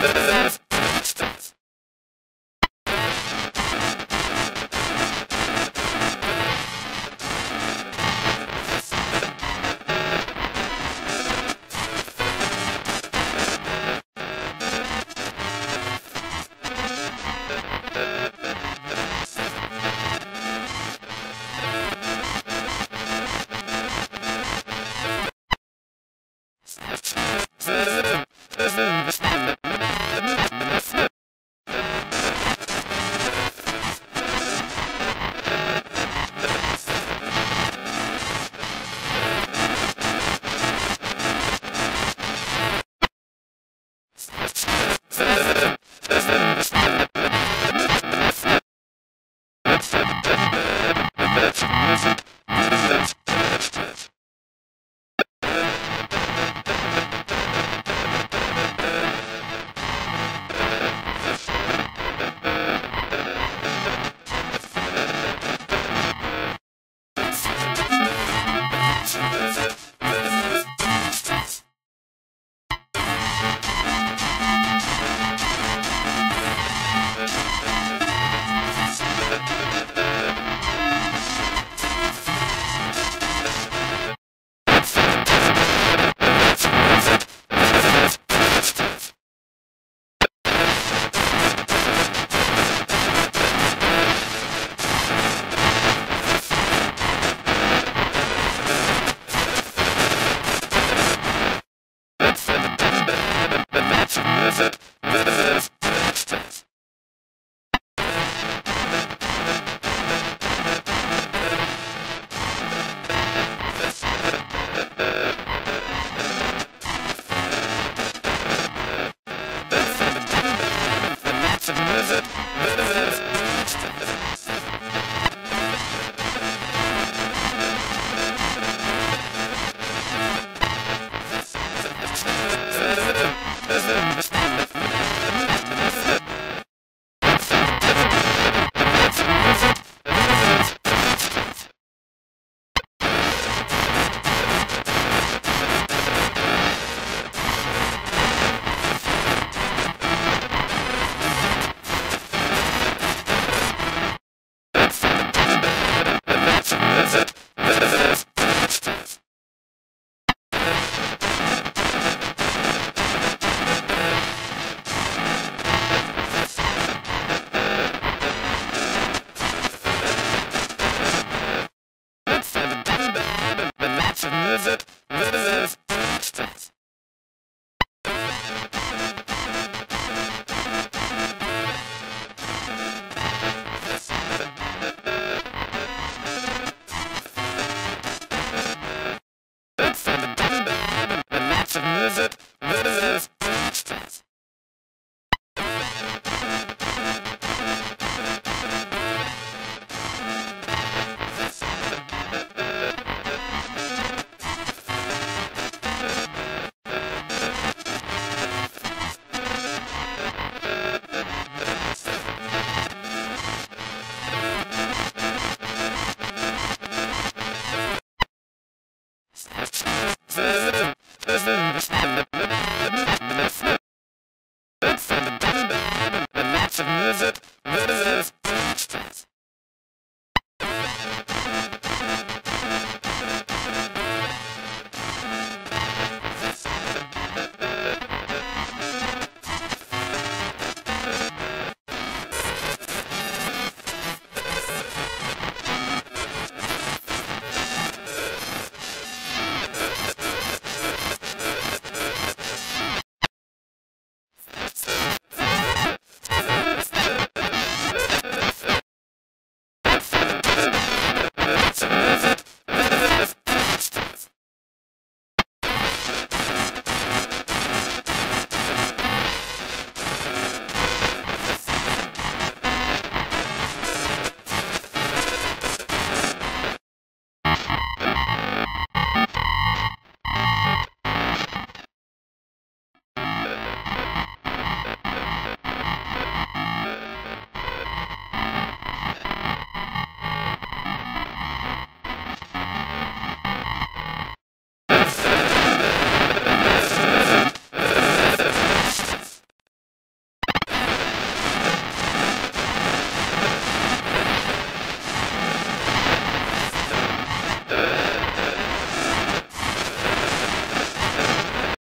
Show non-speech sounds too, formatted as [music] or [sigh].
Uh [laughs] -huh. This is Let's move it. Let's move it.